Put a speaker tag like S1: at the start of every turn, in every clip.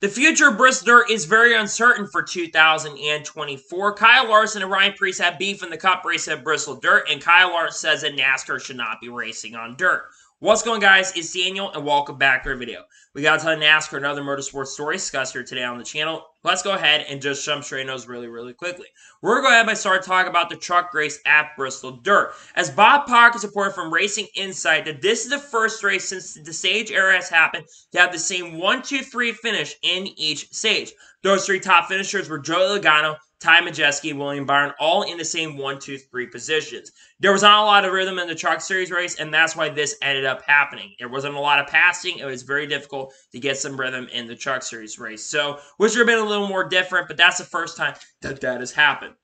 S1: The future of Bristol is very uncertain for 2024. Kyle Larson and Ryan Preece have beef in the cup race at Bristol Dirt, and Kyle Larson says that NASCAR should not be racing on dirt. What's going guys? It's Daniel and welcome back to our video. We got a ton of NASCAR and other motorsports stories discussed here today on the channel. Let's go ahead and just jump straight into those really, really quickly. We're going to go ahead and start talking about the truck race at Bristol Dirt. As Bob Pockrass reported from Racing Insight that this is the first race since the stage era has happened to have the same 1-2-3 finish in each stage. Those three top finishers were Joey Logano, Ty Majeski, William Byron, all in the same one, two, three positions. There was not a lot of rhythm in the Truck Series race, and that's why this ended up happening. There wasn't a lot of passing. It was very difficult to get some rhythm in the Truck Series race. So, which would have been a little more different, but that's the first time that that has happened.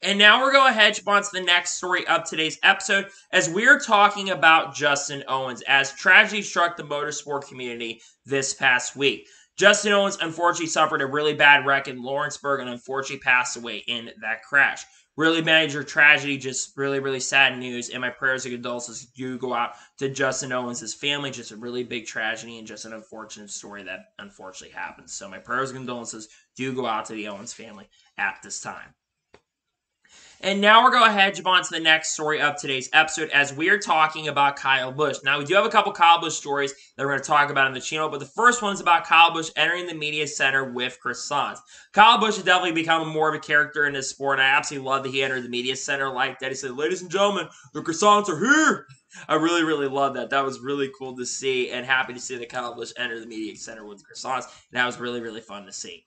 S1: And now we're going to head on to the next story of today's episode as we're talking about Justin Owens as tragedy struck the motorsport community this past week. Justin Owens unfortunately suffered a really bad wreck in Lawrenceburg and unfortunately passed away in that crash. Really major tragedy, just really, really sad news. And my prayers and condolences do go out to Justin Owens' family. Just a really big tragedy and just an unfortunate story that unfortunately happened. So my prayers and condolences do go out to the Owens family at this time. And now we're going to head on to the next story of today's episode as we're talking about Kyle Busch. Now, we do have a couple Kyle Busch stories that we're going to talk about on the channel, but the first one is about Kyle Busch entering the media center with croissants. Kyle Busch has definitely become more of a character in this sport, and I absolutely love that he entered the media center like that. He said, ladies and gentlemen, the croissants are here. I really, really love that. That was really cool to see, and happy to see that Kyle Busch enter the media center with croissants. That was really, really fun to see.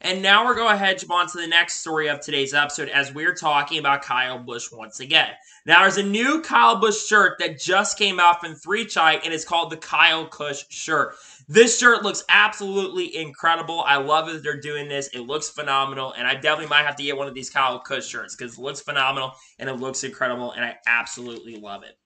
S1: And now we're going to head on to the next story of today's episode as we're talking about Kyle Busch once again. Now, there's a new Kyle Busch shirt that just came out from 3CHI, and it's called the Kyle Kush shirt. This shirt looks absolutely incredible. I love that they're doing this. It looks phenomenal, and I definitely might have to get one of these Kyle Kush shirts because it looks phenomenal and it looks incredible, and I absolutely love it.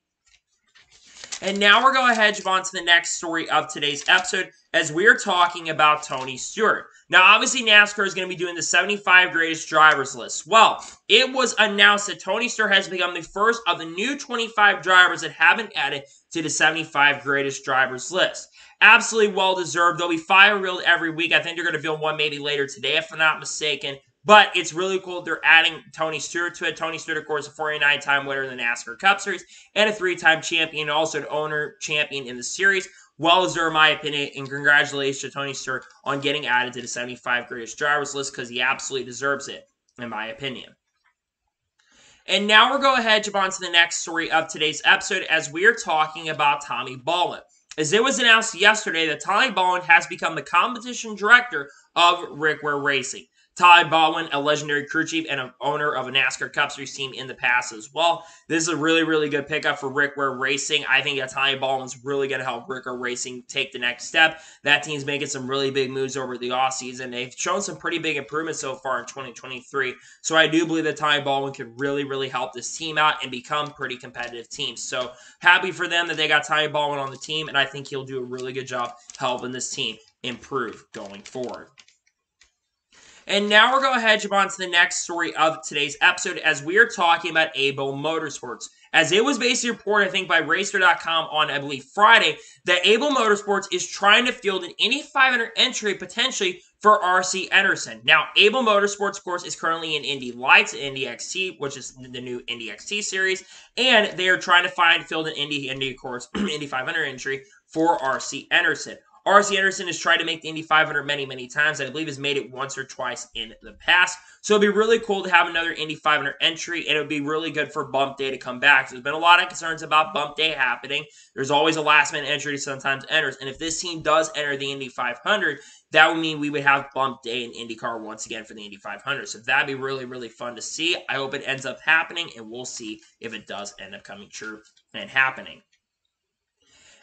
S1: And now we're going to head on to the next story of today's episode as we're talking about Tony Stewart. Now, obviously, NASCAR is going to be doing the 75 greatest drivers list. Well, it was announced that Tony Stewart has become the first of the new 25 drivers that have been added to the 75 greatest drivers list. Absolutely well deserved. They'll be fire reeled every week. I think they're going to film one maybe later today, if I'm not mistaken. But it's really cool. They're adding Tony Stewart to it. Tony Stewart, of course, a 49 time winner in the NASCAR Cup Series and a three time champion, also an owner champion in the series. Well deserved, my opinion, and congratulations to Tony Stewart on getting added to the 75 greatest drivers list because he absolutely deserves it, in my opinion. And now we're going ahead jump on to the next story of today's episode as we're talking about Tommy Baldwin. As it was announced yesterday that Tommy Baldwin has become the competition director of Rick Ware Racing. Ty Baldwin, a legendary crew chief and an owner of a NASCAR Cup Series team in the past as well. This is a really, really good pickup for Rick Ware Racing. I think that Ty Baldwin's really going to help Rick Ware Racing take the next step. That team's making some really big moves over the offseason. They've shown some pretty big improvements so far in 2023. So I do believe that Ty Baldwin could really, really help this team out and become pretty competitive teams. So happy for them that they got Ty Baldwin on the team, and I think he'll do a really good job helping this team improve going forward. And now we're going to head on to the next story of today's episode as we are talking about Abel Motorsports. As it was basically reported, I think, by Racer.com on, I believe, Friday, that Abel Motorsports is trying to field an Indy 500 entry potentially for RC Enerson. Now, Abel Motorsports, of course, is currently in Indy Lights, Indy XT, which is the new Indy XT series, and they are trying to find field an Indy, Indy, of course, Indy 500 entry for RC Enerson. RC Enerson has tried to make the Indy 500 many, many times. I believe has made it once or twice in the past. So it'd be really cool to have another Indy 500 entry, and it would be really good for Bump Day to come back. So there's been a lot of concerns about Bump Day happening. There's always a last minute entry sometimes enters, and if this team does enter the Indy 500, that would mean we would have Bump Day in IndyCar once again for the Indy 500. So that'd be really, really fun to see. I hope it ends up happening, and we'll see if it does end up coming true and happening.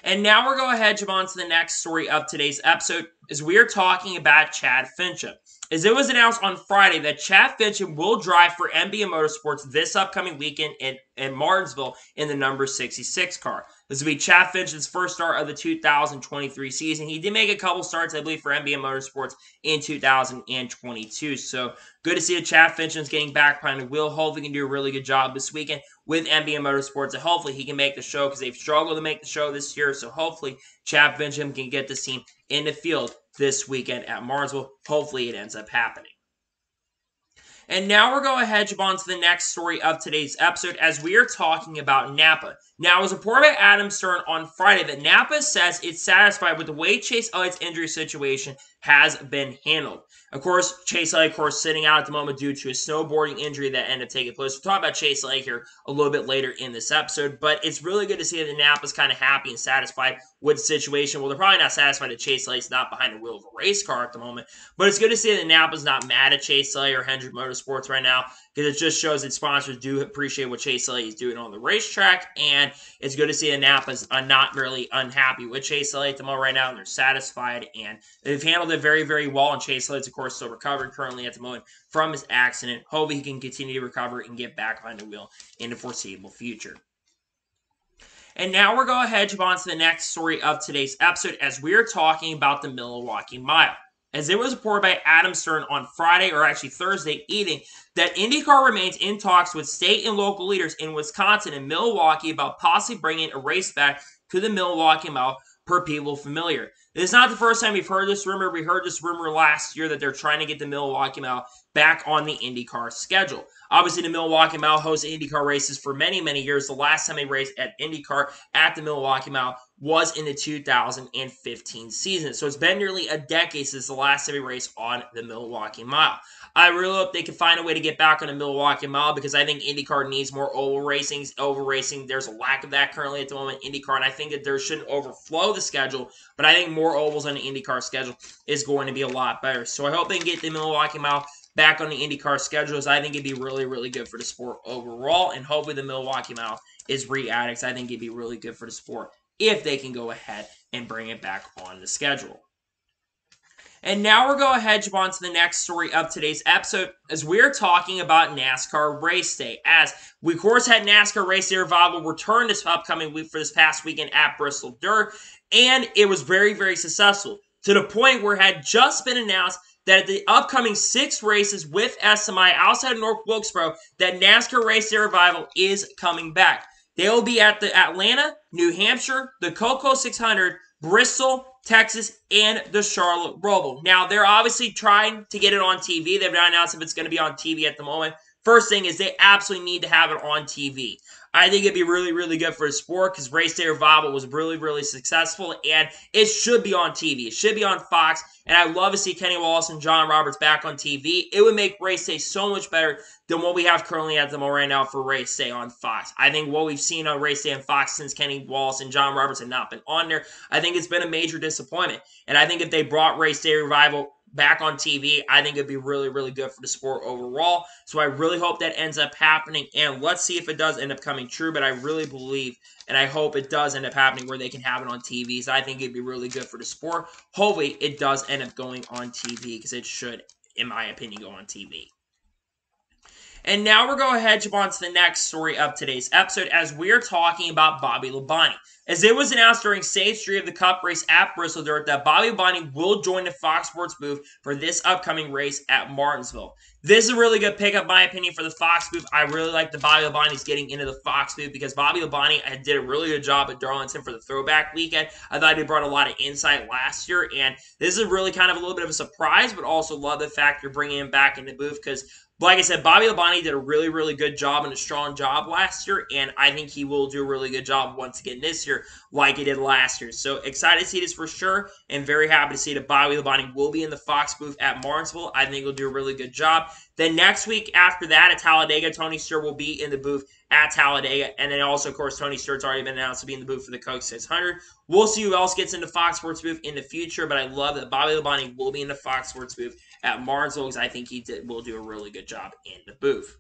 S1: And now we're going ahead jump on to the next story of today's episode as we are talking about Chad Finchum. As it was announced on Friday that Chad Finchum will drive for MBM Motorsports this upcoming weekend in, in Martinsville in the number 66 car. This will be Chad Finch's first start of the 2023 season. He did make a couple starts, I believe, for MBM Motorsports in 2022. So good to see that Chad Finch's getting back behind the wheel. Hopefully, he can do a really good job this weekend with MBM Motorsports, and hopefully he can make the show because they've struggled to make the show this year. So hopefully Chad Finchum can get this team in the field this weekend at Martinsville. Hopefully it ends up happening. And now we're going to hedge on to the next story of today's episode as we are talking about Napa. Now, it was reported by Adam Stern on Friday that Napa says it's satisfied with the way Chase Elliott's injury situation has been handled. Of course, Chase Elliott, of course, sitting out at the moment due to a snowboarding injury that ended up taking place. We'll talk about Chase Elliott here a little bit later in this episode, but it's really good to see that Napa's kind of happy and satisfied with the situation. Well, they're probably not satisfied that Chase Elliott's not behind the wheel of a race car at the moment, but it's good to see that Napa's not mad at Chase Elliott or Hendrick Motorsports right now because it just shows that sponsors do appreciate what Chase Elliott is doing on the racetrack, and it's good to see that Napa's uh, not really unhappy with Chase Elliott at the moment right now, and they're satisfied, and they've handled it very, very well, and Chase Elliott's, of course, still recovering currently at the moment from his accident. Hopefully he can continue to recover and get back behind the wheel in the foreseeable future. And now we're going to hedge on to the next story of today's episode as we're talking about the Milwaukee Mile as it was reported by Adam Stern on Friday or actually Thursday evening that IndyCar remains in talks with state and local leaders in Wisconsin and Milwaukee about possibly bringing a race back to the Milwaukee Mile per people familiar. Is not the first time we've heard this rumor. We heard this rumor last year that they're trying to get the Milwaukee Mile back on the IndyCar schedule. Obviously, the Milwaukee Mile hosts IndyCar races for many, many years. The last time they raced at IndyCar at the Milwaukee Mile was in the 2015 season. So it's been nearly a decade since the last time we raced on the Milwaukee Mile. I really hope they can find a way to get back on the Milwaukee Mile because I think IndyCar needs more oval racings. Oval racing, there's a lack of that currently at the moment. IndyCar, and I think that there shouldn't overflow the schedule, but I think more ovals on the IndyCar schedule is going to be a lot better. So I hope they can get the Milwaukee Mile back on the IndyCar schedules. I think it'd be really, really good for the sport overall, and hopefully the Milwaukee Mile is re-added. I think it'd be really good for the sport if they can go ahead and bring it back on the schedule. And now we're going ahead on to the next story of today's episode as we're talking about NASCAR race day. As we, of course, had NASCAR race day revival return this upcoming week for this past weekend at Bristol Dirt, and it was very, very successful to the point where it had just been announced that the upcoming six races with SMI outside of North Wilkesboro, that NASCAR race day revival is coming back. They will be at the Atlanta, New Hampshire, the Coke 600, Bristol, Texas, and the Charlotte Roval. Now, they're obviously trying to get it on TV. They've not announced if it's going to be on TV at the moment. First thing is they absolutely need to have it on TV. I think it'd be really, really good for the sport because Race Day Revival was really, really successful, and it should be on TV. It should be on Fox, and I'd love to see Kenny Wallace and John Roberts back on TV. It would make Race Day so much better than what we have currently at the moment right now for Race Day on Fox. I think what we've seen on Race Day on Fox since Kenny Wallace and John Roberts have not been on there, I think it's been a major disappointment. And I think if they brought Race Day Revival back on TV, I think it'd be really, really good for the sport overall. So I really hope that ends up happening. And let's see if it does end up coming true. But I really believe and I hope it does end up happening where they can have it on TV. So I think it'd be really good for the sport. Hopefully it does end up going on TV because it should, in my opinion, go on TV. And now we're going to to on to the next story of today's episode as we're talking about Bobby Labonte. As it was announced during stage three of the Cup race at Bristol Dirt that Bobby Labonte will join the Fox Sports booth for this upcoming race at Martinsville. This is a really good pickup, my opinion, for the Fox booth. I really like the Bobby Labonte's getting into the Fox booth because Bobby Labonte did a really good job at Darlington for the throwback weekend. I thought he brought a lot of insight last year, and this is really kind of a little bit of a surprise, but also love the fact you're bringing him back in the booth because like I said, Bobby Labonte did a really, really good job and a strong job last year, and I think he will do a really good job once again this year, like he did last year. So excited to see this for sure, and very happy to see that Bobby Labonte will be in the Fox booth at Martinsville. I think he'll do a really good job. Then next week after that at Talladega, Tony Stewart will be in the booth at Talladega, and then also, of course, Tony Stewart's already been announced to be in the booth for the Coke 600. We'll see who else gets into Fox Sports booth in the future, but I love that Bobby Labonte will be in the Fox Sports booth at Martinsville because I think he did, will do a really good job in the booth.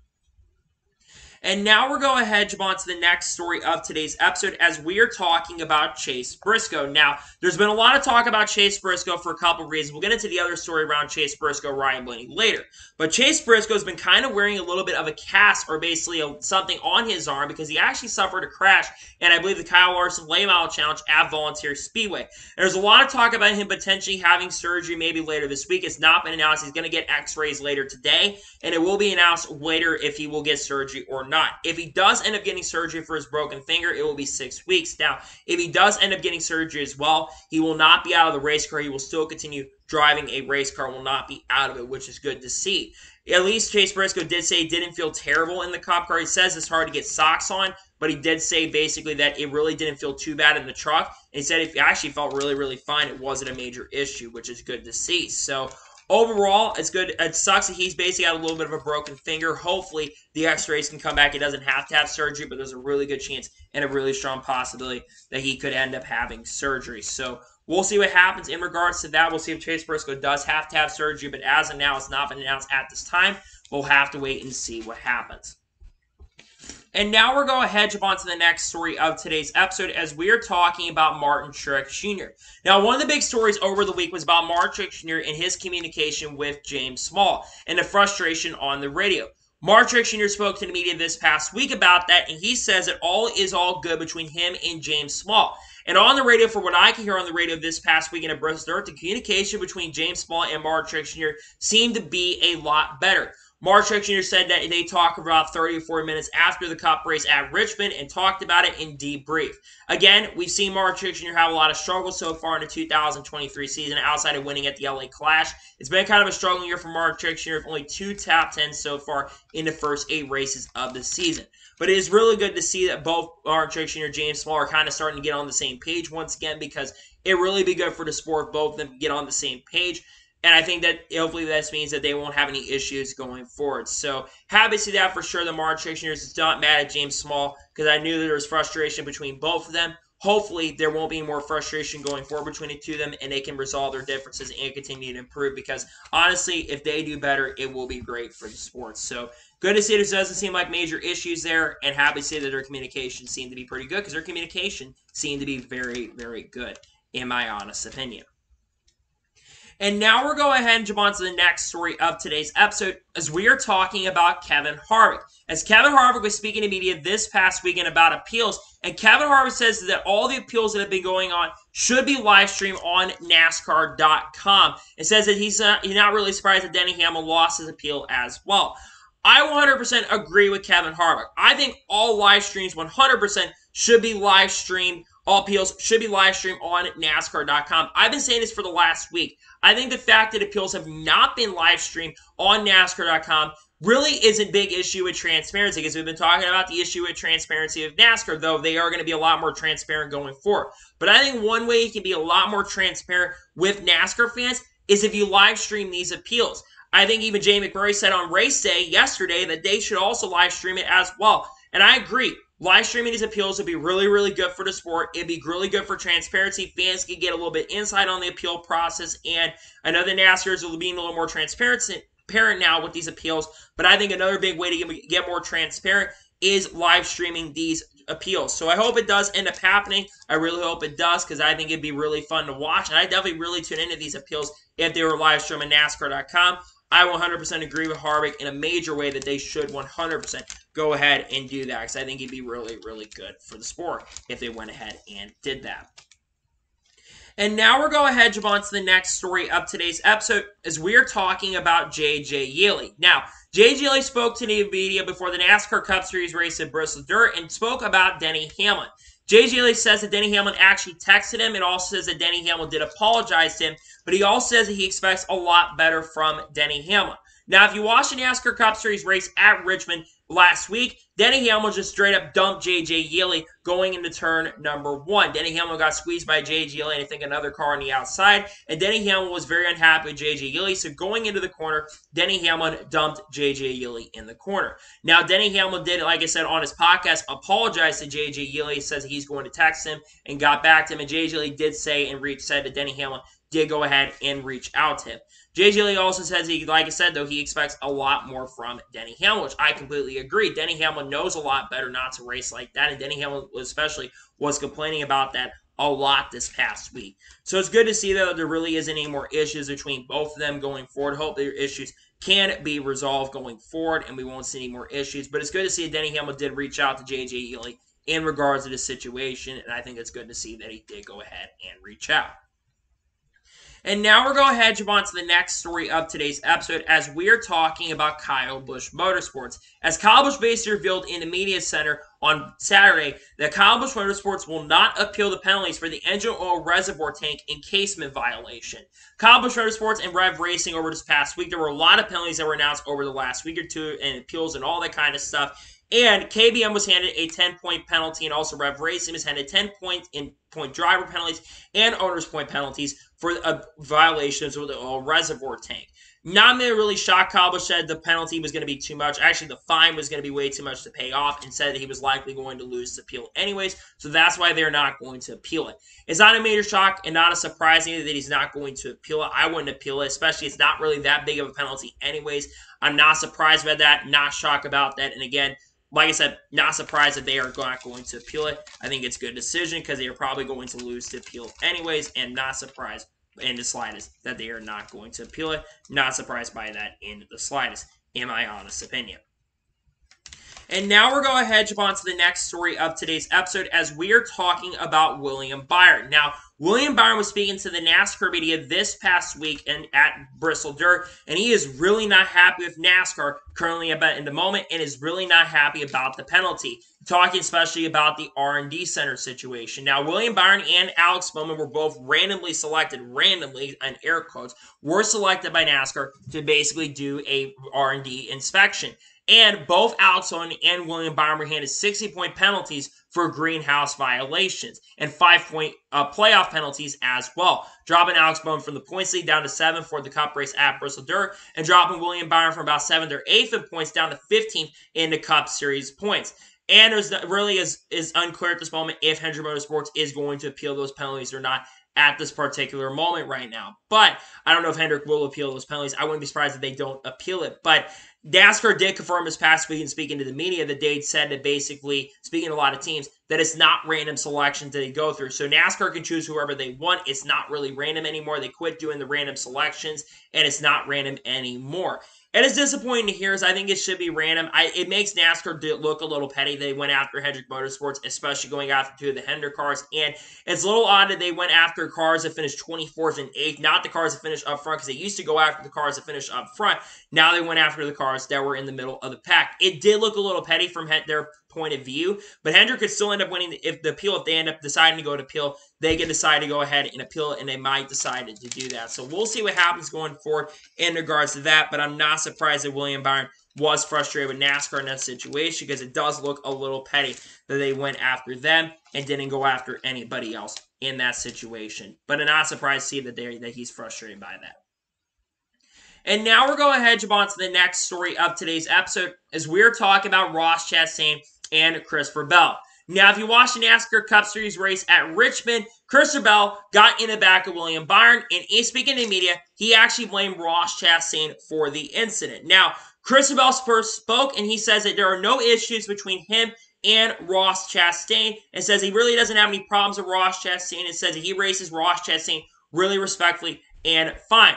S1: And now we're going ahead, jump on to the next story of today's episode as we are talking about Chase Briscoe. Now, there's been a lot of talk about Chase Briscoe for a couple of reasons. We'll get into the other story around Chase Briscoe, Ryan Blaney later. But Chase Briscoe has been kind of wearing a little bit of a cast or basically a, something on his arm because he actually suffered a crash and I believe the Kyle Larson Late Model Challenge at Volunteer Speedway. There's a lot of talk about him potentially having surgery maybe later this week. It's not been announced. He's going to get x-rays later today and it will be announced later if he will get surgery or not. If he does end up getting surgery for his broken finger, it will be six weeks. Now, if he does end up getting surgery as well, he will not be out of the race car. He will still continue driving a race car, will not be out of it, which is good to see. At least Chase Briscoe did say he didn't feel terrible in the cop car. He says it's hard to get socks on, but he did say basically that it really didn't feel too bad in the truck. And he said it actually felt really, really fine. It wasn't a major issue, which is good to see. So Overall, it's good. It sucks that he's basically got a little bit of a broken finger. Hopefully, the x-rays can come back. He doesn't have to have surgery, but there's a really good chance and a really strong possibility that he could end up having surgery. So we'll see what happens in regards to that. We'll see if Chase Briscoe does have to have surgery, but as of now, it's not been announced at this time. We'll have to wait and see what happens. And now we're going to head jump on to the next story of today's episode as we are talking about Martin Truex Jr. Now, one of the big stories over the week was about Martin Truex Jr. and his communication with James Small and the frustration on the radio. Martin Truex Jr. spoke to the media this past week about that, and he says that all is all good between him and James Small. And on the radio, for what I can hear on the radio this past weekend at Bristol, the communication between James Small and Martin Truex Jr. seemed to be a lot better. Mark Jr. said that they talked about 30 or 40 minutes after the Cup race at Richmond and talked about it in debrief. Again, we've seen Mark Jr. have a lot of struggles so far in the 2023 season outside of winning at the LA Clash. It's been kind of a struggling year for Mark Jr. With only two top 10 so far in the first eight races of the season. But it is really good to see that both Mark Jr. and James Small are kind of starting to get on the same page once again because it really be good for the sport if both of them get on the same page. And I think that hopefully this means that they won't have any issues going forward. So happy to see that for sure. The March is not mad at James Small because I knew there was frustration between both of them. Hopefully there won't be more frustration going forward between the two of them and they can resolve their differences and continue to improve because honestly, if they do better, it will be great for the sports. So good to see there doesn't seem like major issues there and happy to see that their communication seemed to be pretty good because their communication seemed to be very, very good in my honest opinion. And now we're going ahead and jump on to the next story of today's episode as we are talking about Kevin Harvick. As Kevin Harvick was speaking to media this past weekend about appeals, and Kevin Harvick says that all the appeals that have been going on should be live streamed on NASCAR.com. It says that he's not, he's not really surprised that Denny Hamlin lost his appeal as well. I 100% agree with Kevin Harvick. I think all live streams 100% should be live streamed. All appeals should be live streamed on NASCAR.com. I've been saying this for the last week. I think the fact that appeals have not been live streamed on NASCAR.com really is a big issue with transparency because we've been talking about the issue with transparency of NASCAR, though they are going to be a lot more transparent going forward. But I think one way you can be a lot more transparent with NASCAR fans is if you live stream these appeals. I think even Jamie McMurray said on race day yesterday that they should also live stream it as well. And I agree. Live streaming these appeals would be really, really good for the sport. It'd be really good for transparency. Fans can get a little bit insight on the appeal process. And I know the NASCARs are being a little more transparent now with these appeals. But I think another big way to get more transparent is live streaming these appeals. So I hope it does end up happening. I really hope it does because I think it'd be really fun to watch. And I definitely really tune into these appeals if they were live streaming NASCAR.com. I 100% agree with Harvick in a major way that they should 100% go ahead and do that because I think it'd be really, really good for the sport if they went ahead and did that. And now we're going ahead, jump on to the next story of today's episode as we are talking about J.J. Yeley. Now, J.J. Yeley spoke to the media before the NASCAR Cup Series race at Bristol Dirt and spoke about Denny Hamlin. J.J. Yeley says that Denny Hamlin actually texted him. It also says that Denny Hamlin did apologize to him but he also says that he expects a lot better from Denny Hamlin. Now, if you watched the NASCAR Cup Series race at Richmond last week, Denny Hamlin just straight up dumped J.J. Yeley going into turn number one. Denny Hamlin got squeezed by J.J. Yeley and I think another car on the outside, and Denny Hamlin was very unhappy with J.J. Yeley. So going into the corner, Denny Hamlin dumped J.J. Yeley in the corner. Now, Denny Hamlin did, like I said on his podcast, apologize to J.J. Yeley, says he's going to text him and got back to him. And J.J. Yeley did say and reach said that Denny Hamlin, did go ahead and reach out to him. JJ Yeley also says he, like I said, though, he expects a lot more from Denny Hamlin, which I completely agree. Denny Hamlin knows a lot better not to race like that, and Denny Hamlin especially was complaining about that a lot this past week. So it's good to see though there really isn't any more issues between both of them going forward. Hope their issues can be resolved going forward and we won't see any more issues. But it's good to see Denny Hamlin did reach out to JJ Yeley in regards to the situation, and I think it's good to see that he did go ahead and reach out. And now we're going ahead jump on to the next story of today's episode as we're talking about Kyle Busch Motorsports. As Kyle Busch basically revealed in the media center on Saturday that Kyle Busch Motorsports will not appeal the penalties for the engine oil reservoir tank encasement violation. Kyle Busch Motorsports and Rev Racing over this past week, there were a lot of penalties that were announced over the last week or two and appeals and all that kind of stuff. And KBM was handed a 10 point penalty, and also Rev Racing was handed 10 points in point driver penalties and owner's point penalties for uh, violations of the oil reservoir tank. Not really shocked. Kyle said the penalty was going to be too much. Actually, the fine was going to be way too much to pay off, and said that he was likely going to lose the appeal anyways. So that's why they're not going to appeal it. It's not a major shock and not a surprise either that he's not going to appeal it. I wouldn't appeal it, especially it's not really that big of a penalty anyways. I'm not surprised by that. Not shocked about that. And again, like I said, not surprised that they are not going to appeal it. I think it's a good decision because they are probably going to lose to appeal anyways, and not surprised in the slightest that they are not going to appeal it. Not surprised by that in the slightest, in my honest opinion. And now we're going to head on to the next story of today's episode as we are talking about William Byron. Now, William Byron was speaking to the NASCAR media this past week and at Bristol Dirt, and he is really not happy with NASCAR currently about in the moment, and is really not happy about the penalty. Talking especially about the R&D Center situation. Now, William Byron and Alex Bowman were both randomly selected, randomly, and air quotes, were selected by NASCAR to basically do a R&D inspection. And both Alex Bowman and William Byron were handed 60 point penalties for greenhouse violations and five point uh, playoff penalties as well, dropping Alex Bowman from the points lead down to seven for the Cup race at Bristol Dirt, and dropping William Byron from about seventh or eighth in points down to 15th in the Cup Series points. And it really is is unclear at this moment if Hendrick Motorsports is going to appeal those penalties or not at this particular moment right now. But I don't know if Hendrick will appeal those penalties. I wouldn't be surprised if they don't appeal it. But NASCAR did confirm this past week and speaking to the media that they said that basically, speaking to a lot of teams, that it's not random selections that they go through. So NASCAR can choose whoever they want. It's not really random anymore. They quit doing the random selections, and it's not random anymore. It is disappointing to hear as I think it should be random. I, it makes NASCAR look a little petty. They went after Hendrick Motorsports, especially going after two of the Hendrick cars. And it's a little odd that they went after cars that finished 24th and 8th, not the cars that finished up front, because they used to go after the cars that finished up front. Now they went after the cars that were in the middle of the pack. It did look a little petty from their point of view. But Hendrick could still end up winning if the appeal. If they end up deciding to go to appeal, they can decide to go ahead and appeal and they might decide to do that. So we'll see what happens going forward in regards to that. But I'm not surprised that William Byron was frustrated with NASCAR in that situation because it does look a little petty that they went after them and didn't go after anybody else in that situation. But I'm not surprised to see that they that he's frustrated by that. And now we're going ahead jump on to the next story of today's episode as we're talking about Ross Chastain and Christopher Bell. Now, if you watched the NASCAR Cup Series race at Richmond, Christopher Bell got in the back of William Byron, and speaking to the media, he actually blamed Ross Chastain for the incident. Now, Christopher Bell first spoke, and he says that there are no issues between him and Ross Chastain, and says he really doesn't have any problems with Ross Chastain, and says that he races Ross Chastain really respectfully and fine.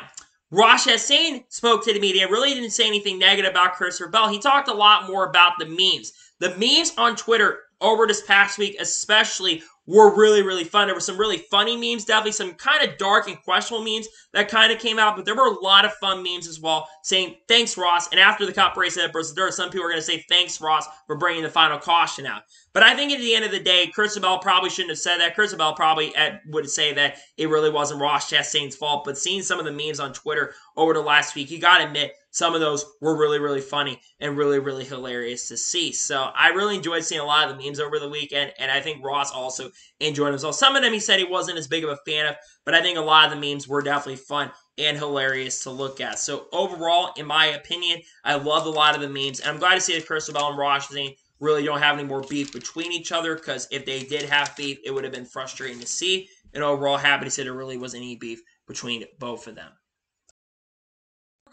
S1: Ross Chastain spoke to the media, really didn't say anything negative about Christopher Bell. He talked a lot more about the memes. The memes on Twitter over this past week, especially, were really, really fun. There were some really funny memes, definitely some kind of dark and questionable memes that kind of came out, but there were a lot of fun memes as well saying, thanks, Ross. And after the cup race at Bristol Dirt, some people are going to say, thanks, Ross, for bringing the final caution out. But I think at the end of the day, Bell probably shouldn't have said that. Chris Bell probably at, would say that it really wasn't Ross Chastain's fault. But seeing some of the memes on Twitter over the last week, you got to admit, some of those were really, really funny and really, really hilarious to see. So I really enjoyed seeing a lot of the memes over the weekend, and I think Ross also enjoyed himself. Some of them he said he wasn't as big of a fan of, but I think a lot of the memes were definitely fun and hilarious to look at. So overall, in my opinion, I loved a lot of the memes, and I'm glad to see that Christopher Bell and Ross really don't have any more beef between each other, because if they did have beef, it would have been frustrating to see. And overall, happy to say there really wasn't any beef between both of them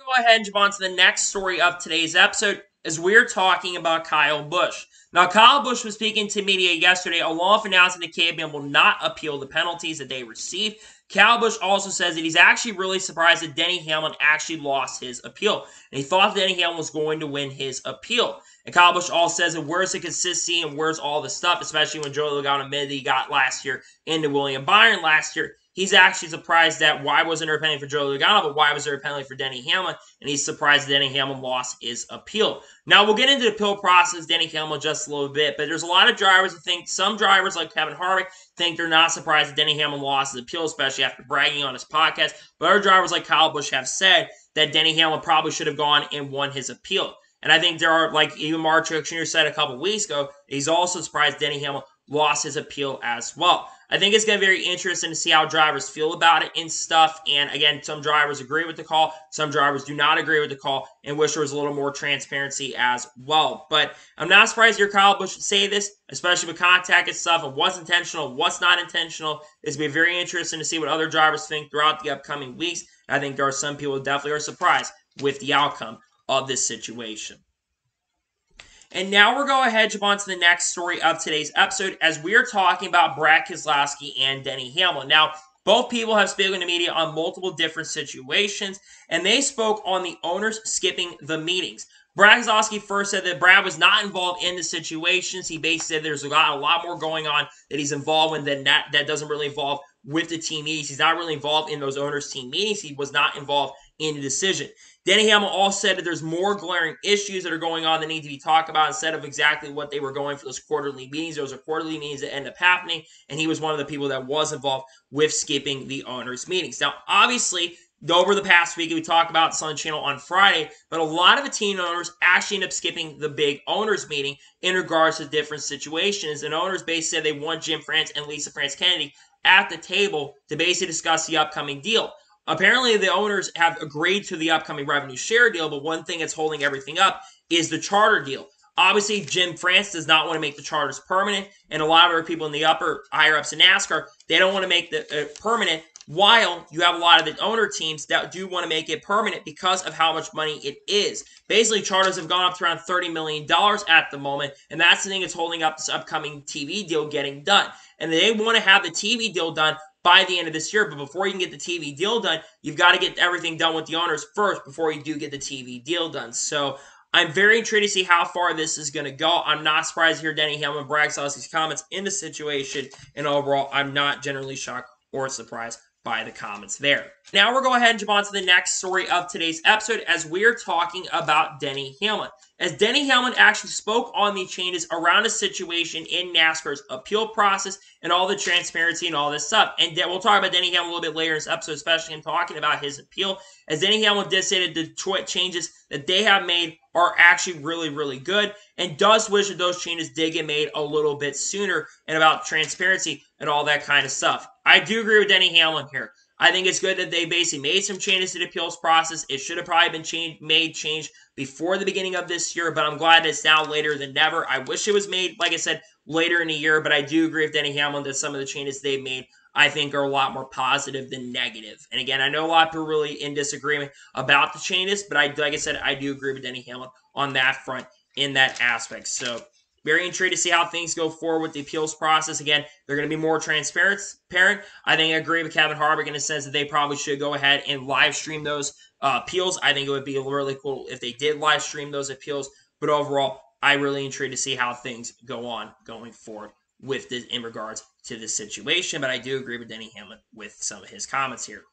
S1: go ahead and jump on to the next story of today's episode as we're talking about Kyle Busch. Now, Kyle Busch was speaking to media yesterday along with announcing that KBM will not appeal the penalties that they received. Kyle Busch also says that he's actually really surprised that Denny Hamlin actually lost his appeal. And he thought Denny Hamlin was going to win his appeal. And Kyle Busch also says, and where's the consistency and where's all the stuff, especially when Joey Logano admitted he got last year into William Byron last year he's actually surprised that why wasn't there a penalty for Joe Logano, but why was there a penalty for Denny Hamlin? And he's surprised that Denny Hamlin lost his appeal. Now we'll get into the appeal process, Denny Hamlin, just a little bit, but there's a lot of drivers who think some drivers like Kevin Harvick think they're not surprised that Denny Hamlin lost his appeal, especially after bragging on his podcast. But other drivers like Kyle Busch have said that Denny Hamlin probably should have gone and won his appeal. And I think there are, like even Mark Jr. said a couple weeks ago, he's also surprised Denny Hamlin lost his appeal as well. I think it's going to be very interesting to see how drivers feel about it and stuff. And again, some drivers agree with the call, some drivers do not agree with the call, and wish there was a little more transparency as well. But I'm not surprised your Kyle would say this, especially with contact and stuff, what's intentional, what's not intentional. It's going to be very interesting to see what other drivers think throughout the upcoming weeks. I think there are some people definitely are surprised with the outcome of this situation. And now we're going ahead jump on to the next story of today's episode as we're talking about Brad Keselowski and Denny Hamlin. Now, both people have spoken to media on multiple different situations, and they spoke on the owners skipping the meetings. Brad Keselowski first said that Brad was not involved in the situations. He basically said there's a lot, a lot more going on that he's involved in than that that doesn't really involve with the team meetings. He's not really involved in those owners' team meetings. He was not involved in the decision. Denny Hamlin also said that there's more glaring issues that are going on that need to be talked about instead of exactly what they were going for those quarterly meetings. Those are quarterly meetings that end up happening, and he was one of the people that was involved with skipping the owners' meetings. Now, obviously, over the past week, we talked about this on the Channel on Friday, but a lot of the team owners actually end up skipping the big owners meeting in regards to different situations. And owners basically said they want Jim France and Lisa France Kennedy at the table to basically discuss the upcoming deal. Apparently, the owners have agreed to the upcoming revenue share deal, but one thing that's holding everything up is the charter deal. Obviously, Jim France does not want to make the charters permanent, and a lot of other people in the upper higher ups in NASCAR they don't want to make the uh, permanent. While you have a lot of the owner teams that do want to make it permanent because of how much money it is. Basically, charters have gone up to around $30 million at the moment, and that's the thing that's holding up this upcoming TV deal getting done. And they want to have the TV deal done by the end of this year. But before you can get the TV deal done, you've got to get everything done with the owners first before you do get the TV deal done. So I'm very intrigued to see how far this is going to go. I'm not surprised to hear Denny Hamlin brag these comments in the situation. And overall, I'm not generally shocked or surprised by the comments there. Now we're going ahead and jump on to the next story of today's episode as we're talking about Denny Hamlin. As Denny Hamlin actually spoke on the changes around the situation in NASCAR's appeal process and all the transparency and all this stuff. And we'll talk about Denny Hamlin a little bit later in this episode, especially in talking about his appeal. As Denny Hamlin did say that the Detroit changes that they have made are actually really, really good and does wish that those changes did get made a little bit sooner and about transparency and all that kind of stuff. I do agree with Denny Hamlin here. I think it's good that they basically made some changes to the appeals process. It should have probably been made change before the beginning of this year, but I'm glad it's now later than never. I wish it was made, like I said, later in the year, but I do agree with Denny Hamlin that some of the changes they've made I think are a lot more positive than negative. And again, I know a lot of people really in disagreement about the changes, but I, like I said, I do agree with Denny Hamlin on that front in that aspect. So very intrigued to see how things go forward with the appeals process. Again, they're going to be more transparent. Parent, I think I agree with Kevin Harvick in the sense that they probably should go ahead and live stream those uh, appeals. I think it would be really cool if they did live stream those appeals. But overall, I really intrigued to see how things go on going forward with this in regards to this situation. But I do agree with Denny Hamlin with some of his comments here.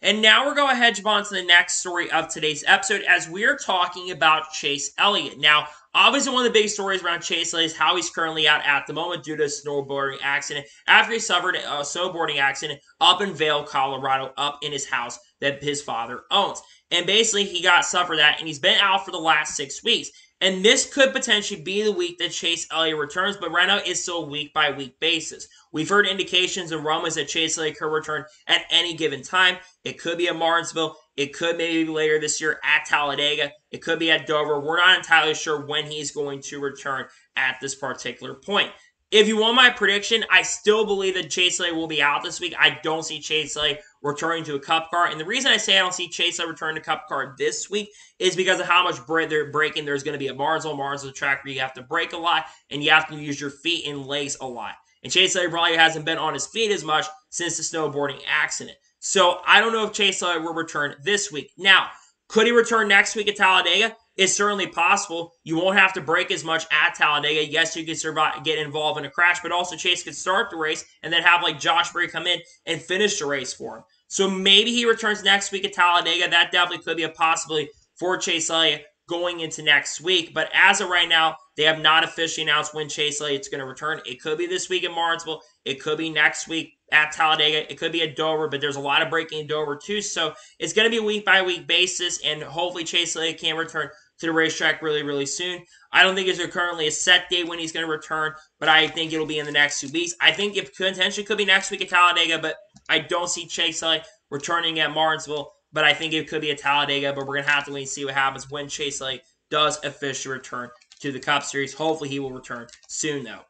S1: And now we're going to hedge on to the next story of today's episode as we're talking about Chase Elliott. Now, obviously, one of the big stories around Chase Elliott is how he's currently out at the moment due to a snowboarding accident after he suffered a snowboarding accident up in Vail, Colorado, up in his house that his father owns. And basically, he got suffered that, and he's been out for the last six weeks. And this could potentially be the week that Chase Elliott returns, but right now it's still a week by week basis. We've heard indications and rumors that Chase Elliott could return at any given time. It could be at Martinsville. It could maybe later this year at Talladega. It could be at Dover. We're not entirely sure when he's going to return at this particular point. If you want my prediction, I still believe that Chase Elliott will be out this week. I don't see Chase Elliott returning to a cup car. And the reason I say I don't see Chase return to cup car this week is because of how much bread they're braking. There's going to be a Martinsville, Martinsville track where you have to brake a lot and you have to use your feet and legs a lot. And Chase Elliott probably hasn't been on his feet as much since the snowboarding accident. So I don't know if Chase Elliott will return this week. Now, could he return next week at Talladega? It's certainly possible. You won't have to brake as much at Talladega. Yes, you can survive, get involved in a crash, but also Chase could start the race and then have like Josh Berry come in and finish the race for him. So maybe he returns next week at Talladega. That definitely could be a possibility for Chase Elliott going into next week. But as of right now, they have not officially announced when Chase Elliott's going to return. It could be this week in Martinsville. It could be next week at Talladega. It could be at Dover, but there's a lot of braking in Dover too. So it's going to be a week by week basis, and hopefully Chase Elliott can return to the racetrack really, really soon. I don't think there's currently a set date when he's going to return, but I think it'll be in the next two weeks. I think it potentially could be next week at Talladega, but I don't see Chase Elliott returning at Martinsville. But I think it could be at Talladega, but we're going to have to wait and see what happens when Chase Elliott does officially return to the Cup Series. Hopefully, he will return soon, though.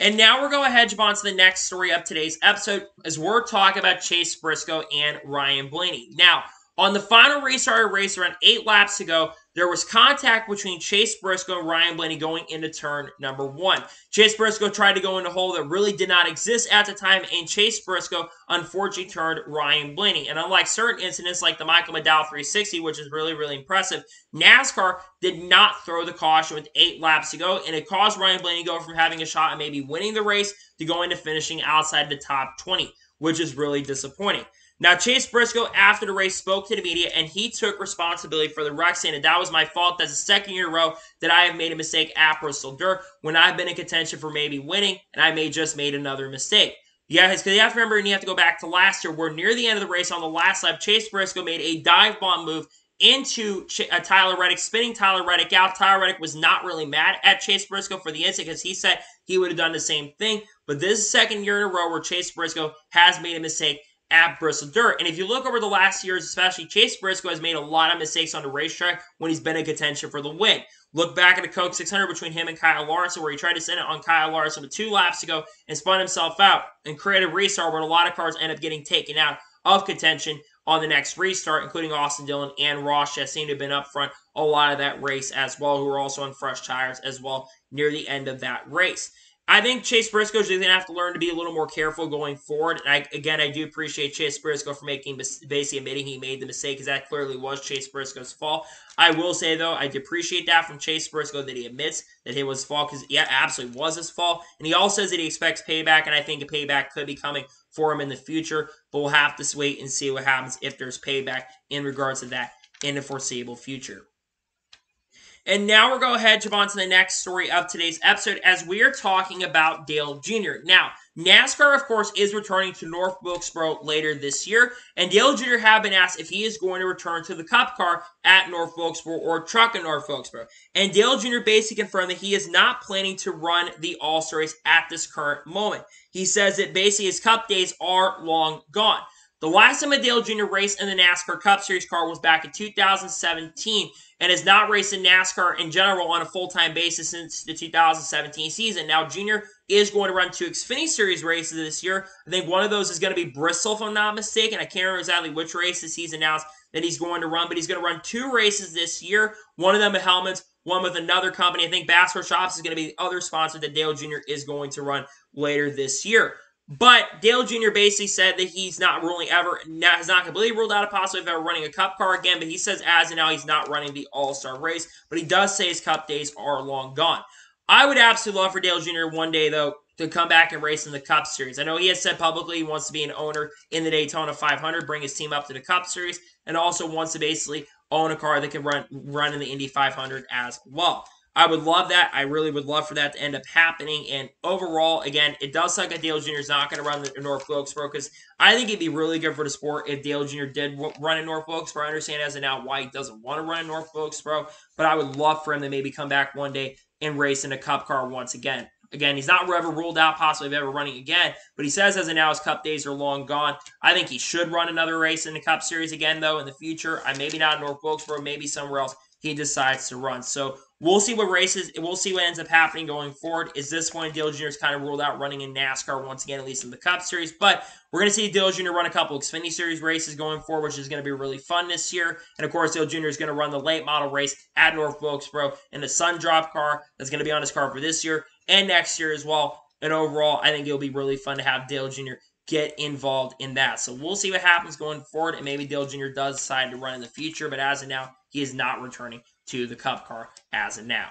S1: And now we're going to hedge on to the next story of today's episode as we're talking about Chase Briscoe and Ryan Blaney. Now, on the final race, restart race around eight laps ago, there was contact between Chase Briscoe and Ryan Blaney going into turn number one. Chase Briscoe tried to go in a hole that really did not exist at the time, and Chase Briscoe unfortunately turned Ryan Blaney. And unlike certain incidents like the Michael McDowell 360, which is really, really impressive, NASCAR did not throw the caution with eight laps to go, and it caused Ryan Blaney to go from having a shot at maybe winning the race to going to finishing outside the top 20, which is really disappointing. Now, Chase Briscoe, after the race, spoke to the media and he took responsibility for the wreck, saying that that was my fault. That's the second year in a row that I have made a mistake at Bristol Dirt when I've been in contention for maybe winning and I may just made another mistake. Yeah, because you have to remember, and you have to go back to last year, where near the end of the race on the last lap, Chase Briscoe made a dive bomb move into Ch- uh, Tyler Reddick, spinning Tyler Reddick out. Tyler Reddick was not really mad at Chase Briscoe for the incident because he said he would have done the same thing. But this is the second year in a row where Chase Briscoe has made a mistake at Bristol Dirt. And if you look over the last years, especially Chase Briscoe has made a lot of mistakes on the racetrack when he's been in contention for the win. Look back at the Coke 600 between him and Kyle Larson, where he tried to send it on Kyle Larson with two laps to go and spun himself out and created a restart where a lot of cars end up getting taken out of contention on the next restart, including Austin Dillon and Ross that seemed to have been up front a lot of that race as well, who were also on fresh tires as well near the end of that race. I think Chase Briscoe is going to have to learn to be a little more careful going forward. And I, again, I do appreciate Chase Briscoe for making basically admitting he made the mistake because that clearly was Chase Briscoe's fault. I will say though, I appreciate that from Chase Briscoe that he admits that it was his fault because yeah, absolutely was his fault. And he also says that he expects payback, and I think a payback could be coming for him in the future. But we'll have to wait and see what happens if there's payback in regards to that in the foreseeable future. And now we're going to head on to the next story of today's episode as we are talking about Dale Jr. Now, NASCAR, of course, is returning to North Wilkesboro later this year, and Dale Jr. have been asked if he is going to return to the Cup car at North Wilkesboro or truck in North Wilkesboro. And Dale Jr. basically confirmed that he is not planning to run the All Star race at this current moment. He says that basically his Cup days are long gone. The last time a Dale Jr. raced in the NASCAR Cup Series car was back in 2017 and has not raced in NASCAR in general on a full time basis since the 2017 season. Now, Junior is going to run two Xfinity Series races this year. I think one of those is going to be Bristol, if I'm not mistaken. I can't remember exactly which races he's announced that he's going to run, but he's going to run two races this year. One of them with Hellmann's, one with another company. I think Bass Pro Shops is going to be the other sponsor that Dale Jr. is going to run later this year. But Dale Jr. basically said that he's not ruling ever, has not completely ruled out a possibility of ever running a Cup car again. But he says as of now he's not running the All Star race. But he does say his Cup days are long gone. I would absolutely love for Dale Jr. one day though to come back and race in the Cup Series. I know he has said publicly he wants to be an owner in the Daytona 500, bring his team up to the Cup Series, and also wants to basically own a car that can run run in the Indy 500 as well. I would love that. I really would love for that to end up happening. And overall, again, it does suck that Dale Jr. is not going to run the North Wilkesboro because I think it'd be really good for the sport if Dale Jr. did run in North Wilkesboro. I understand as of now why he doesn't want to run in North Wilkesboro, but I would love for him to maybe come back one day and race in a cup car once again. Again, he's not ever ruled out possibly of ever running again, but he says as of now his cup days are long gone. I think he should run another race in the cup series again, though, in the future. I maybe not in North Wilkesboro, maybe somewhere else he decides to run. So We'll see what races, we'll see what ends up happening going forward. Is this one Dale Jr. is kind of ruled out running in NASCAR once again, at least in the Cup Series? But we're going to see Dale Jr. run a couple Xfinity Series races going forward, which is going to be really fun this year. And of course, Dale Jr. is going to run the late model race at North Wilkesboro in the Sun Drop car that's going to be on his car for this year and next year as well. And overall, I think it'll be really fun to have Dale Jr. get involved in that. So we'll see what happens going forward, and maybe Dale Jr. does decide to run in the future. But as of now, he is not returning to the Cup car as of now.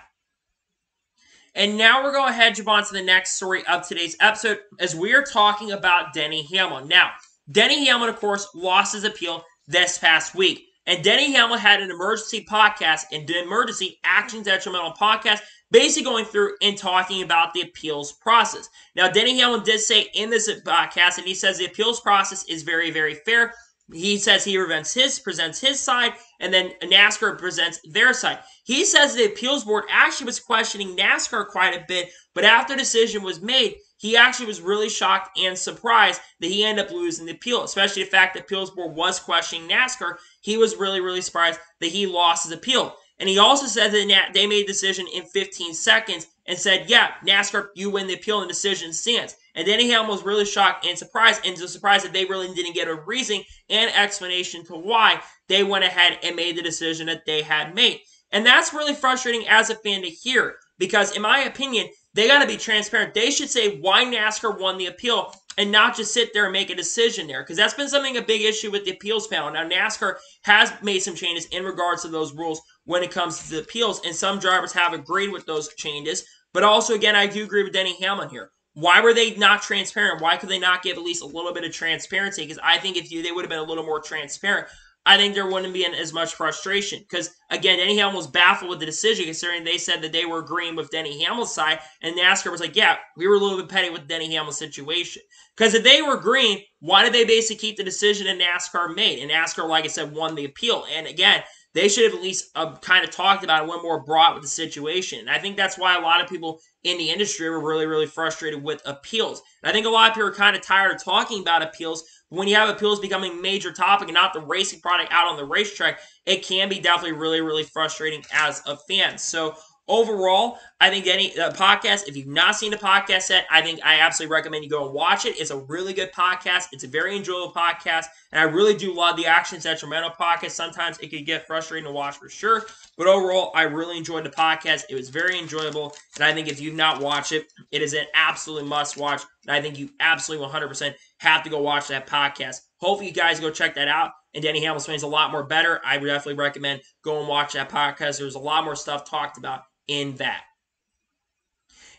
S1: And now we're going to head on to the next story of today's episode as we are talking about Denny Hamlin. Now, Denny Hamlin, of course, lost his appeal this past week. And Denny Hamlin had an emergency podcast, an emergency action detrimental podcast, basically going through and talking about the appeals process. Now, Denny Hamlin did say in this podcast, and he says the appeals process is very, very fair. He says he presents his presents his side, and then NASCAR presents their side. He says the appeals board actually was questioning NASCAR quite a bit, but after the decision was made, he actually was really shocked and surprised that he ended up losing the appeal, especially the fact that appeals board was questioning NASCAR. He was really, really surprised that he lost his appeal. And he also said that they made a decision in 15 seconds and said, yeah, NASCAR, you win the appeal and the decision stands. And Denny Hamlin was really shocked and surprised, and surprised that they really didn't get a reason and explanation to why they went ahead and made the decision that they had made. And that's really frustrating as a fan to hear because, in my opinion, they got to be transparent. They should say why NASCAR won the appeal and not just sit there and make a decision there because that's been something a big issue with the appeals panel. Now, NASCAR has made some changes in regards to those rules when it comes to the appeals, and some drivers have agreed with those changes. But also, again, I do agree with Denny Hamlin here. Why were they not transparent? Why could they not give at least a little bit of transparency? Because I think if you, they would have been a little more transparent, I think there wouldn't be as much frustration. Because again, Denny Hamlin was baffled with the decision, considering they said that they were agreeing with Denny Hamlin's side, and NASCAR was like, "Yeah, we were a little bit petty with Denny Hamlin's situation." Because if they were agreeing, why did they basically keep the decision that NASCAR made? And NASCAR, like I said, won the appeal. And again, they should have at least uh, kind of talked about it, went more broad with the situation. And I think that's why a lot of people in the industry were really, really frustrated with appeals. And I think a lot of people are kind of tired of talking about appeals when you have appeals becoming a major topic and not the racing product out on the racetrack, it can be definitely really, really frustrating as a fan. So overall, I think any uh, podcast, if you've not seen the podcast yet, I think I absolutely recommend you go and watch it. It's a really good podcast. It's a very enjoyable podcast, and I really do love the Action Detrimental podcast. Sometimes it can get frustrating to watch for sure, but overall, I really enjoyed the podcast. It was very enjoyable, and I think if you've not watched it, it is an absolute must watch. And I think you absolutely 100% have to go watch that podcast. Hopefully, you guys go check that out. And Denny Hamlin is a lot more better. I would definitely recommend go and watch that podcast. There's a lot more stuff talked about in that.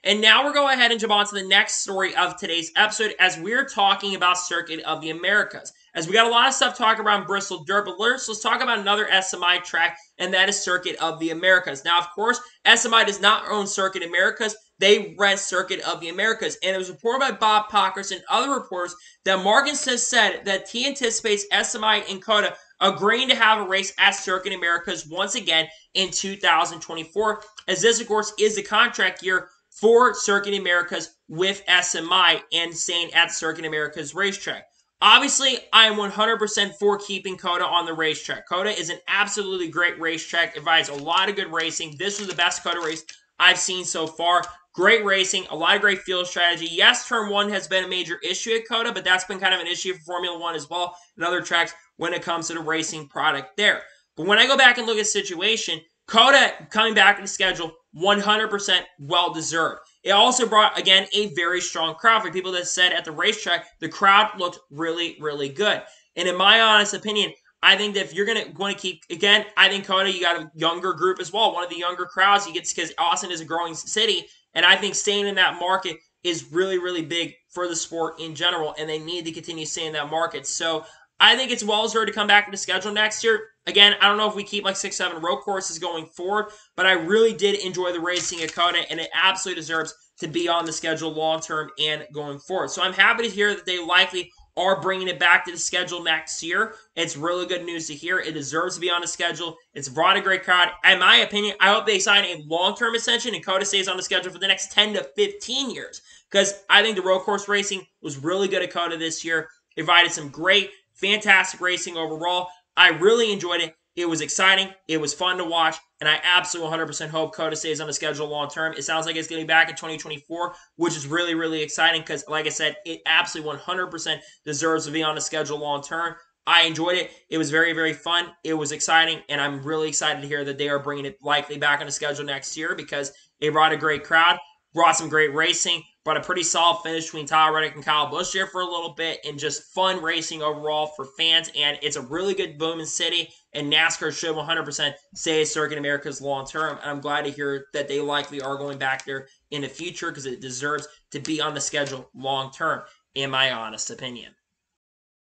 S1: And now we're going ahead and jump on to the next story of today's episode as we're talking about Circuit of the Americas. As we got a lot of stuff talking around Bristol Dirt, but let's, let's talk about another SMI track, and that is Circuit of the Americas. Now, of course, SMI does not own Circuit Americas. They rent Circuit of the Americas. And it was reported by Bob Pockrass and other reporters that Morgan has said that he anticipates SMI and COTA agreeing to have a race at Circuit Americas once again in 2024, as this, of course, is the contract year for Circuit Americas with SMI and staying at Circuit Americas racetrack. Obviously, I am 100% for keeping COTA on the racetrack. COTA is an absolutely great racetrack. It provides a lot of good racing. This was the best COTA race I've seen so far. Great racing, a lot of great field strategy. Yes, turn one has been a major issue at COTA, but that's been kind of an issue for Formula One as well and other tracks when it comes to the racing product there. But when I go back and look at the situation, COTA coming back to the schedule, 100% well deserved. It also brought, again, a very strong crowd for people that said at the racetrack, the crowd looked really, really good. And in my honest opinion, I think that if you're gonna want to keep again, I think COTA, you got a younger group as well. One of the younger crowds you get because Austin is a growing city, and I think staying in that market is really, really big for the sport in general, and they need to continue staying in that market. So I think it's well deserved to come back to the schedule next year. Again, I don't know if we keep like six, seven road courses going forward, but I really did enjoy the racing at COTA, and it absolutely deserves to be on the schedule long term and going forward. So I'm happy to hear that they likely are bringing it back to the schedule next year. It's really good news to hear. It deserves to be on the schedule. It's brought a great crowd. In my opinion, I hope they sign a long term extension and COTA stays on the schedule for the next 10 to 15 years because I think the road course racing was really good at COTA this year. It provided some great, fantastic racing overall. I really enjoyed it. It was exciting. It was fun to watch. And I absolutely 100% hope COTA stays on the schedule long term. It sounds like it's getting back in 2024, which is really, really exciting because, like I said, it absolutely 100% deserves to be on the schedule long term. I enjoyed it. It was very, very fun. It was exciting, and I'm really excited to hear that they are bringing it likely back on the schedule next year because it brought a great crowd, brought some great racing, brought a pretty solid finish between Tyler Reddick and Kyle Busch here for a little bit, and just fun racing overall for fans. And it's a really good booming city, and NASCAR should 100% stay as Circuit America's long term. And I'm glad to hear that they likely are going back there in the future because it deserves to be on the schedule long term, in my honest opinion.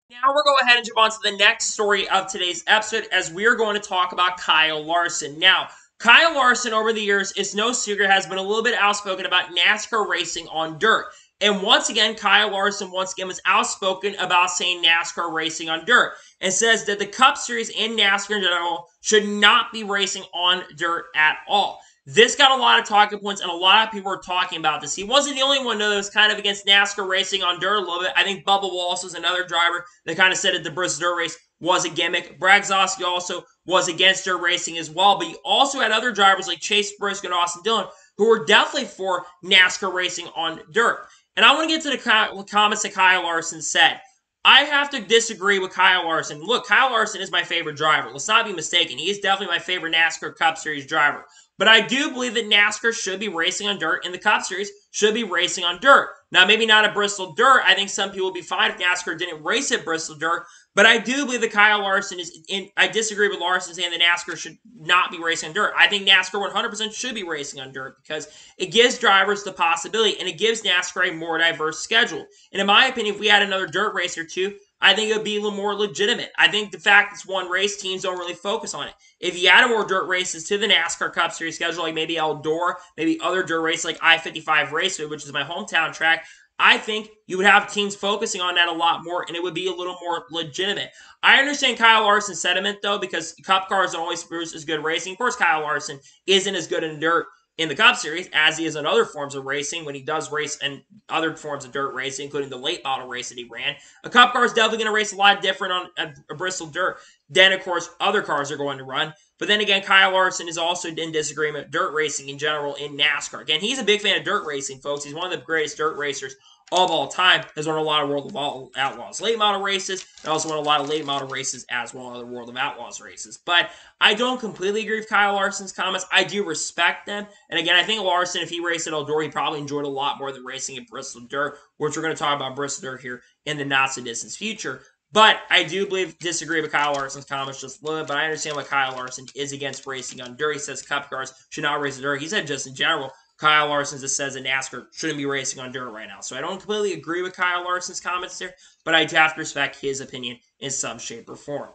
S1: Now we're going ahead and jump on to the next story of today's episode as we're going to talk about Kyle Larson. Now, Kyle Larson over the years, it's no secret, has been a little bit outspoken about NASCAR racing on dirt. And once again, Kyle Larson once again was outspoken about saying NASCAR racing on dirt and says that the Cup Series and NASCAR in general should not be racing on dirt at all. This got a lot of talking points, and a lot of people were talking about this. He wasn't the only one, though, that was kind of against NASCAR racing on dirt a little bit. I think Bubba Wallace was another driver that kind of said that the Bristol Dirt Race was a gimmick. Brad Keselowski also was against dirt racing as well, but you also had other drivers like Chase Briscoe and Austin Dillon who were definitely for NASCAR racing on dirt. And I want to get to the comments that Kyle Larson said. I have to disagree with Kyle Larson. Look, Kyle Larson is my favorite driver. Let's not be mistaken. He is definitely my favorite NASCAR Cup Series driver. But I do believe that NASCAR should be racing on dirt and the Cup Series should be racing on dirt. Now, maybe not at Bristol Dirt. I think some people would be fine if NASCAR didn't race at Bristol Dirt. But I do believe that Kyle Larson is in. I disagree with Larson saying that NASCAR should not be racing on dirt. I think NASCAR 100% should be racing on dirt because it gives drivers the possibility and it gives NASCAR a more diverse schedule. And in my opinion, if we had another dirt race or two, I think it would be a little more legitimate. I think the fact it's one race, teams don't really focus on it. If you add more dirt races to the NASCAR Cup Series schedule, like maybe Eldora, maybe other dirt races like I 55 Raceway, which is my hometown track, I think you would have teams focusing on that a lot more and it would be a little more legitimate. I understand Kyle Larson's sentiment though, because Cup cars always produce as good racing. Of course, Kyle Larson isn't as good in dirt in the Cup Series as he is in other forms of racing when he does race in other forms of dirt racing, including the late model race that he ran. A Cup car is definitely going to race a lot different on a, a Bristol dirt than, of course, other cars are going to run. But then again, Kyle Larson is also in disagreement with dirt racing in general in NASCAR. Again, he's a big fan of dirt racing, folks. He's one of the greatest dirt racers of all time, has won a lot of World of Outlaws late model races, and also won a lot of late model races as well as the World of Outlaws races. But I don't completely agree with Kyle Larson's comments. I do respect them. And again, I think Larson, if he raced at Eldora, he probably enjoyed a lot more than racing at Bristol Dirt, which we're going to talk about Bristol Dirt here in the not so distant future. But I do believe disagree with Kyle Larson's comments just a little bit. But I understand why Kyle Larson is against racing on dirt. He says cup cars should not race on dirt. He said just in general, Kyle Larson just says that NASCAR shouldn't be racing on dirt right now. So I don't completely agree with Kyle Larson's comments there, but I do have to respect his opinion in some shape or form.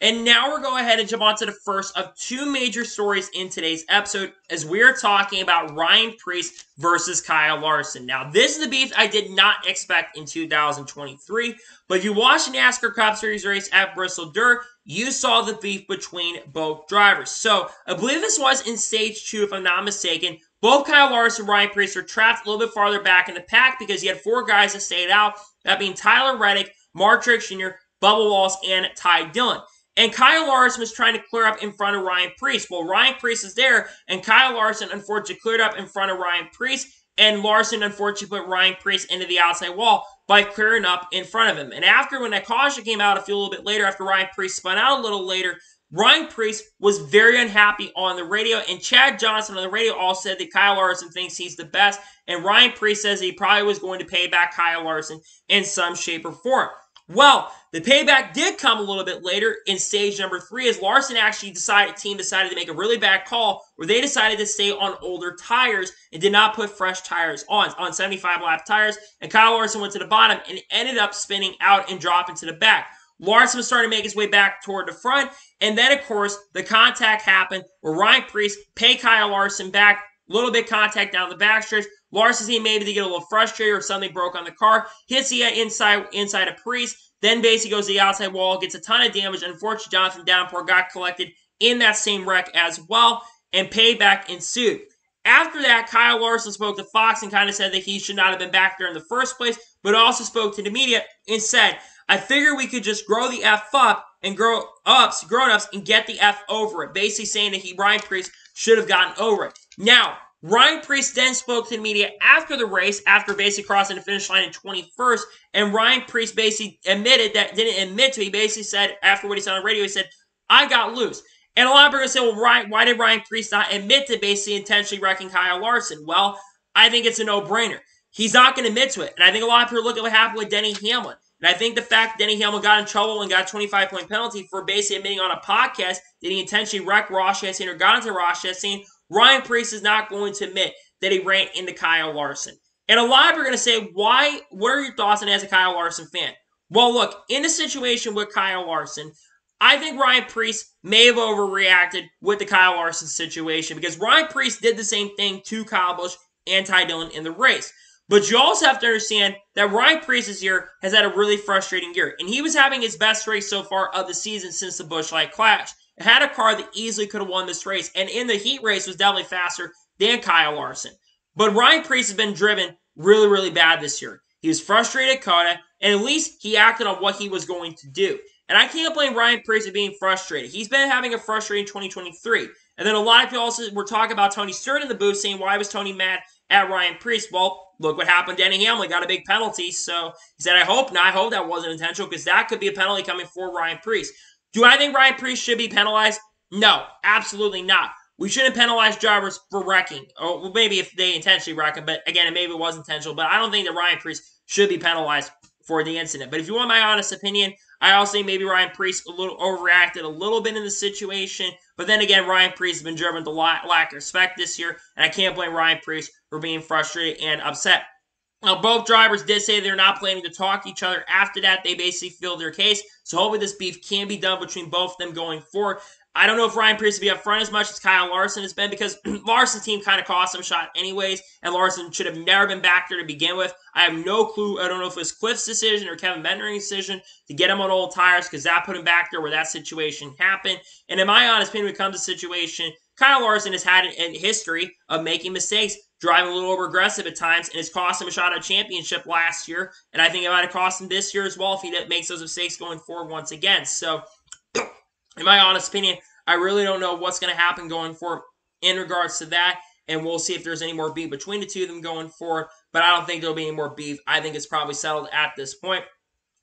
S1: And now we're going ahead and jump on to the first of two major stories in today's episode as we're talking about Ryan Preece versus Kyle Larson. Now, this is the beef I did not expect in 2023, but if you watched the NASCAR Cup Series race at Bristol Dirt, you saw the beef between both drivers. So, I believe this was in stage two, if I'm not mistaken. Both Kyle Larson and Ryan Preece were trapped a little bit farther back in the pack because he had four guys that stayed out, that being Tyler Reddick, Mark Truex Jr., Bubba Wallace, and Ty Dillon. And Kyle Larson was trying to clear up in front of Ryan Preece. Well, Ryan Preece is there, and Kyle Larson unfortunately cleared up in front of Ryan Preece. and Larson unfortunately put Ryan Preece into the outside wall by clearing up in front of him. And after, when that caution came out a few little bit later, after Ryan Preece spun out a little later, Ryan Preece was very unhappy on the radio, and Chad Johnson on the radio all said that Kyle Larson thinks he's the best, and Ryan Preece says he probably was going to pay back Kyle Larson in some shape or form. Well, the payback did come a little bit later in stage number three as Larson actually decided, team decided to make a really bad call where they decided to stay on older tires and did not put fresh tires on, on 75 lap tires. And Kyle Larson went to the bottom and ended up spinning out and dropping to the back. Larson was starting to make his way back toward the front. And then, of course, the contact happened where Ryan Preece paid Kyle Larson back. A little bit contact down the backstretch. Larson seemed maybe to get a little frustrated or something broke on the car. Hits the inside inside of Preece. Then basically goes to the outside wall, gets a ton of damage. Unfortunately, Jonathan Downpour got collected in that same wreck as well, and payback ensued. After that, Kyle Larson spoke to Fox and kind of said that he should not have been back there in the first place, but also spoke to the media and said, I figured we could just grow the F up and grow ups, grown ups, and get the F over it. Basically saying that he, Ryan Preece, should have gotten over it. Now, Ryan Preece then spoke to the media after the race, after basically crossing the finish line in 21st, and Ryan Preece basically admitted that, didn't admit to, he basically said, after what he said on the radio, he said, I got loose. And a lot of people say, well, Ryan, why did Ryan Preece not admit to basically intentionally wrecking Kyle Larson? Well, I think it's a no-brainer. He's not going to admit to it. And I think a lot of people look at what happened with Denny Hamlin. And I think the fact Denny Hamlin got in trouble and got a 25 point penalty for basically admitting on a podcast that he intentionally wrecked Ross Chastain or got into Ross Chastain, Ryan Preece is not going to admit that he ran into Kyle Larson. And a lot of people are going to say, why? What are your thoughts on as a Kyle Larson fan? Well, look, in a situation with Kyle Larson, I think Ryan Preece may have overreacted with the Kyle Larson situation because Ryan Preece did the same thing to Kyle Busch and Ty Dillon in the race. But you also have to understand that Ryan Preece this year has had a really frustrating year. And he was having his best race so far of the season since the Busch Light Clash. Had a car that easily could have won this race. And in the heat race was definitely faster than Kyle Larson. But Ryan Preece has been driven really, really bad this year. He was frustrated at COTA, and at least he acted on what he was going to do. And I can't blame Ryan Preece for being frustrated. He's been having a frustrating 2023. And then a lot of people also were talking about Tony Stewart in the booth saying, why was Tony mad at Ryan Preece? Well, look what happened. Denny Hamlin got a big penalty. So he said, I hope not. I hope that wasn't intentional because that could be a penalty coming for Ryan Preece. Do I think Ryan Preece should be penalized? No, absolutely not. We shouldn't penalize drivers for wrecking. Or well, maybe if they intentionally wreck them, but again, maybe it was intentional. But I don't think that Ryan Preece should be penalized for the incident. But if you want my honest opinion, I also think maybe Ryan Preece a little overreacted a little bit in the situation. But then again, Ryan Preece has been driven to lack of respect this year, and I can't blame Ryan Preece for being frustrated and upset. Now, both drivers did say they're not planning to talk to each other. After that, they basically filled their case. So hopefully this beef can be done between both of them going forward. I don't know if Ryan Preece will be up front as much as Kyle Larson has been because Larson's team kind of cost him a shot anyways, and Larson should have never been back there to begin with. I have no clue. I don't know if it was Cliff's decision or Kevin Meendering's decision to get him on old tires because that put him back there where that situation happened. And in my honest opinion, when it comes to situation, Kyle Larson has had a history of making mistakes, driving a little over aggressive at times, and it's cost him a shot at championship last year. And I think it might have cost him this year as well if he makes those mistakes going forward once again. So in my honest opinion, I really don't know what's going to happen going forward in regards to that. And we'll see if there's any more beef between the two of them going forward. But I don't think there'll be any more beef. I think it's probably settled at this point.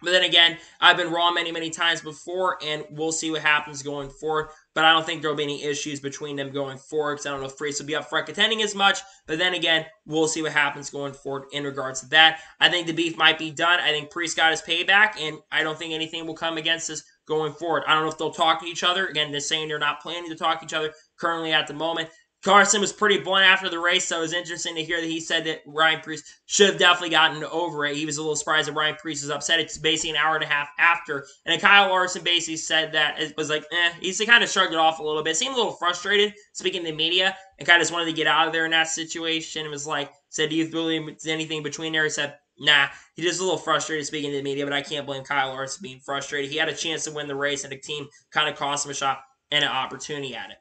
S1: But then again, I've been wrong many, many times before, and we'll see what happens going forward. But I don't think there'll be any issues between them going forward because I don't know if Preece will be up for contending as much. But then again, we'll see what happens going forward in regards to that. I think the beef might be done. I think Preece got his payback, and I don't think anything will come against us going forward. I don't know if they'll talk to each other. Again, they're saying they're not planning to talk to each other currently at the moment. Larson was pretty blunt after the race, so it was interesting to hear that he said that Ryan Preece should have definitely gotten over it. He was a little surprised that Ryan Preece was upset. It's basically an hour and a half after. And then Kyle Larson basically said that it was like, eh. He's kind of shrugged it off a little bit. Seemed a little frustrated speaking to the media and kind of just wanted to get out of there in that situation. It was like, said, do you believe anything between there? He said, Nah, he's just a little frustrated speaking to the media, but I can't blame Kyle Larson being frustrated. He had a chance to win the race, and the team kind of cost him a shot and an opportunity at it.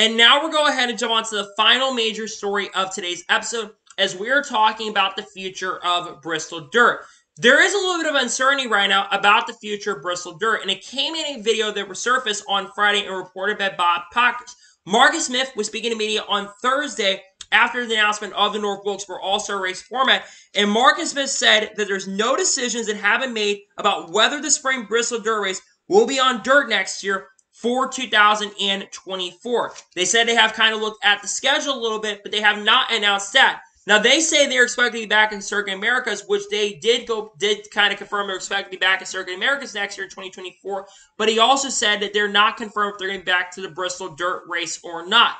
S1: And now we're going ahead and jump on to the final major story of today's episode as we are talking about the future of Bristol Dirt. There is a little bit of uncertainty right now about the future of Bristol Dirt, and it came in a video that resurfaced on Friday and reported by Bob Pockrass. Marcus Smith was speaking to media on Thursday after the announcement of the North Wilkesboro All Star Race format. And Marcus Smith said that there's no decisions that have been made about whether the spring Bristol Dirt Race will be on dirt next year for 2024. They said they have kind of looked at the schedule a little bit, but they have not announced that. Now they say they're expected to be back in Circuit Americas, which they did go did kind of confirm they're expected to be back in Circuit Americas next year, 2024. But he also said that they're not confirmed if they're going back to the Bristol Dirt Race or not.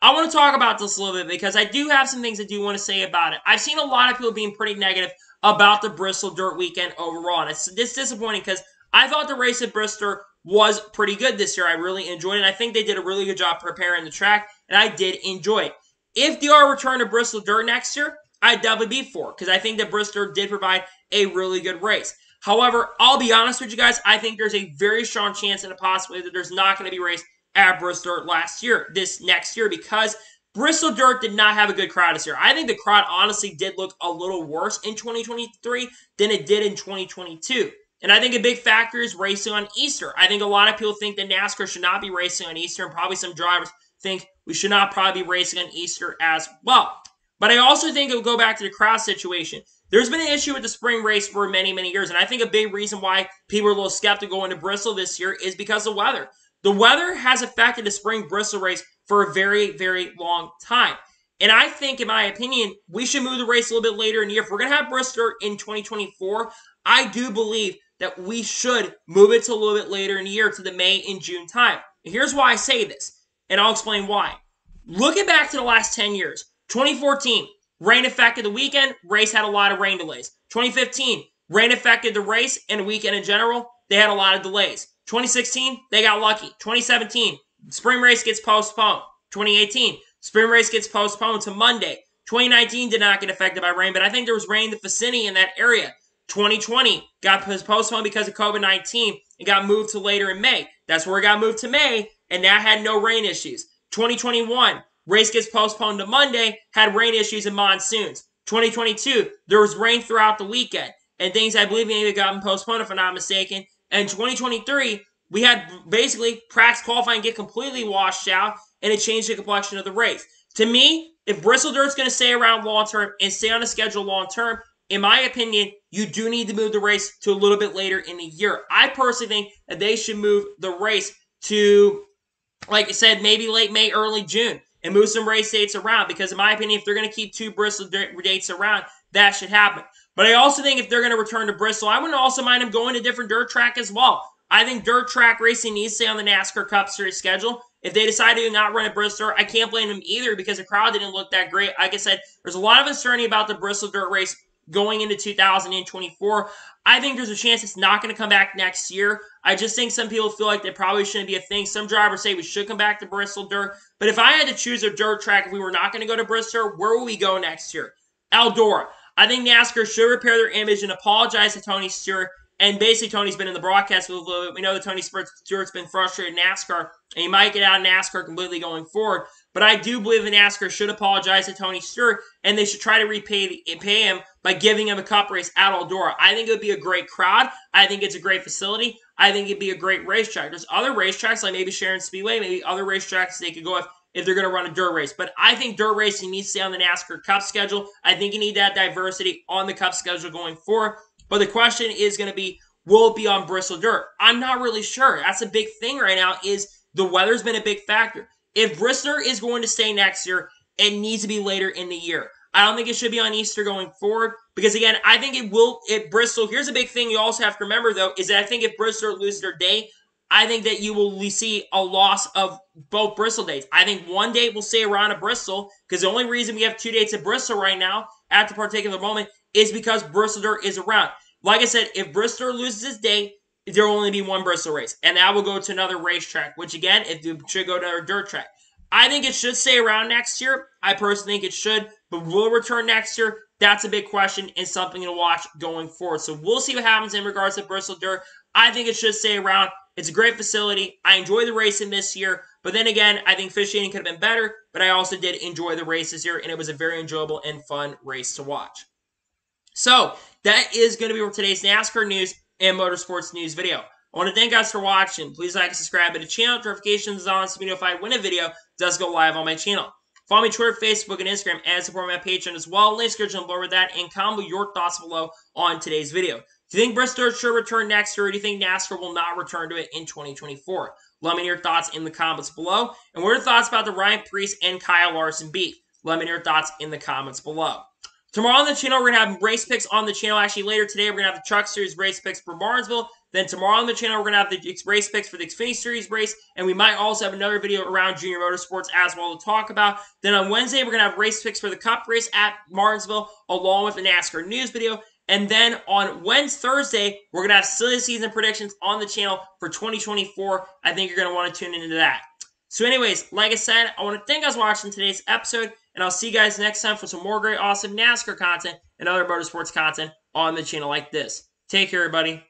S1: I want to talk about this a little bit because I do have some things I do want to say about it. I've seen a lot of people being pretty negative about the Bristol Dirt Weekend overall, and it's, it's disappointing because I thought the race at Bristol was pretty good this year. I really enjoyed it. I think they did a really good job preparing the track, and I did enjoy it. If they are return to Bristol Dirt next year, I'd definitely be for because I think that Bristol did provide a really good race. However, I'll be honest with you guys, I think there's a very strong chance and a possibility that there's not going to be race at Bristol last year, this next year, because Bristol Dirt did not have a good crowd this year. I think the crowd honestly did look a little worse in 2023 than it did in 2022. And I think a big factor is racing on Easter. I think a lot of people think that NASCAR should not be racing on Easter, and probably some drivers think we should not probably be racing on Easter as well. But I also think it will go back to the crowd situation. There's been an issue with the spring race for many, many years, and I think a big reason why people are a little skeptical into Bristol this year is because of weather. The weather has affected the spring Bristol race for a very, very long time. And I think, in my opinion, we should move the race a little bit later in the year. If we're going to have Bristol in 2024, I do believe that we should move it to a little bit later in the year to the May and June time. And here's why I say this, and I'll explain why. Looking back to the last 10 years, 2014, rain affected the weekend, race had a lot of rain delays. 2015, rain affected the race and the weekend in general, they had a lot of delays. 2016, they got lucky. 2017, spring race gets postponed. 2018, spring race gets postponed to Monday. 2019 did not get affected by rain, but I think there was rain in the vicinity in that area. 2020 got postponed because of COVID 19 and got moved to later in May. That's where it got moved to May, and that had no rain issues. 2021, race gets postponed to Monday, had rain issues and monsoons. 2022, there was rain throughout the weekend, and things I believe maybe gotten postponed if I'm not mistaken. And 2023, we had basically practice qualifying get completely washed out, and it changed the complexion of the race. To me, if Bristol Dirt's going to stay around long term and stay on the schedule long term, in my opinion, you do need to move the race to a little bit later in the year. I personally think that they should move the race to, like I said, maybe late May, early June, and move some race dates around. Because in my opinion, if they're going to keep two Bristol dates around, that should happen. But I also think if they're going to return to Bristol, I wouldn't also mind them going to different dirt track as well. I think dirt track racing needs to stay on the NASCAR Cup Series schedule. If they decide to not run at Bristol, I can't blame them either because the crowd didn't look that great. Like I said, there's a lot of uncertainty about the Bristol dirt race going into 2024. I think there's a chance it's not going to come back next year. I just think some people feel like they probably shouldn't be a thing. Some drivers say we should come back to Bristol Dirt. But if I had to choose a dirt track, if we were not going to go to Bristol, where will we go next year? Eldora. I think NASCAR should repair their image and apologize to Tony Stewart. And basically, Tony's been in the broadcast with a little bit. We know that Tony Stewart's been frustrated in NASCAR, and he might get out of NASCAR completely going forward. But I do believe that NASCAR should apologize to Tony Stewart, and they should try to repay pay him by giving him a cup race at Eldora. I think it would be a great crowd. I think it's a great facility. I think it'd be a great racetrack. There's other racetracks like maybe Sharon Speedway, maybe other racetracks they could go if if they're going to run a dirt race. But I think dirt racing needs to stay on the NASCAR Cup schedule. I think you need that diversity on the Cup schedule going forward. But the question is going to be, will it be on Bristol Dirt? I'm not really sure. That's a big thing right now. Is the weather's been a big factor. If Bristol is going to stay next year, it needs to be later in the year. I don't think it should be on Easter going forward because again, I think it will. If Bristol, here's a big thing you also have to remember though is that I think if Bristol loses their day, I think that you will see a loss of both Bristol dates. I think one date will stay around at Bristol because the only reason we have two dates at Bristol right now at the particular moment is because Bristol is around. Like I said, if Bristol loses its date, there will only be one Bristol race, and that will go to another racetrack. Which again, it should go to a dirt track. I think it should stay around next year. I personally think it should, but will return next year? That's a big question and something to watch going forward. So we'll see what happens in regards to Bristol Dirt. I think it should stay around. It's a great facility. I enjoy the racing this year, but then again, I think officiating could have been better. But I also did enjoy the races here, and it was a very enjoyable and fun race to watch. So that is going to be for today's NASCAR news and motorsports news video. I want to thank guys for watching. Please like and subscribe to the channel. Notifications on so you know if I win a video does go live on my channel. Follow me Twitter, Facebook, and Instagram, and support my Patreon as well. Links description below with that, and comment your thoughts below on today's video. Do you think Bristol should return next year, or do you think NASCAR will not return to it in 2024? Let me know your thoughts in the comments below. And what are your thoughts about the Ryan Preece and Kyle Larson beef? Let me know your thoughts in the comments below. Tomorrow on the channel, we're going to have race picks on the channel. Actually, later today, we're going to have the Truck Series race picks for Martinsville. Then tomorrow on the channel, we're going to have the race picks for the Xfinity Series race. And we might also have another video around Junior Motorsports as well to talk about. Then on Wednesday, we're going to have race picks for the Cup race at Martinsville, along with the NASCAR news video. And then on Wednesday, Thursday, we're going to have silly season predictions on the channel for 2024. I think you're going to want to tune into that. So anyways, like I said, I want to thank you guys watching today's episode. And I'll see you guys next time for some more great, awesome NASCAR content and other motorsports content on the channel like this. Take care, everybody.